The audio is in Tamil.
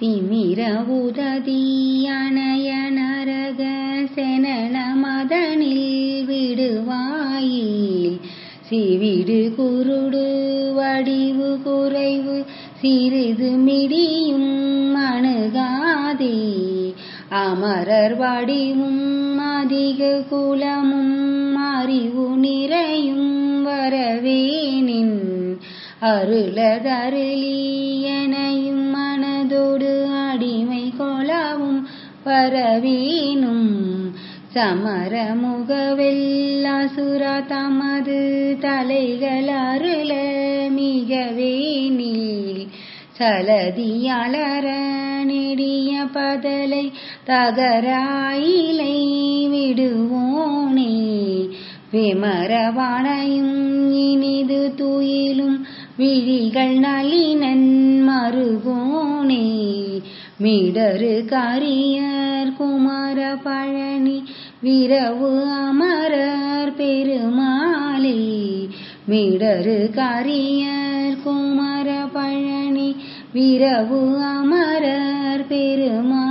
திமிர செனன மதனில் விடுவாயில் சிவிடு குருடு வடிவு குறைவு சிறிது மிடியும் அணுகாதே. அமரர் வடிவும் அதிக குலமும் அறிவு நிறையும் வரவேனின் அருளதருளியனையும் மனதோடு அடிமை பரவீனும் சமரமுகவெல்லாசுரா தமது தலைகள் அருள மிகவேனில் சலதியலர நெடிய பதலை தகராயிலை விடுவோனே. விமரவானையும் இனிது துயிலும் விழிகள் நளினன் மருகோனே மீடரு காரியர் குமார பழனி விரவு அமரர் பெருமாளே. மீடரு காரியர் குமார பழனி விரவு அமரர் பெருமாளே.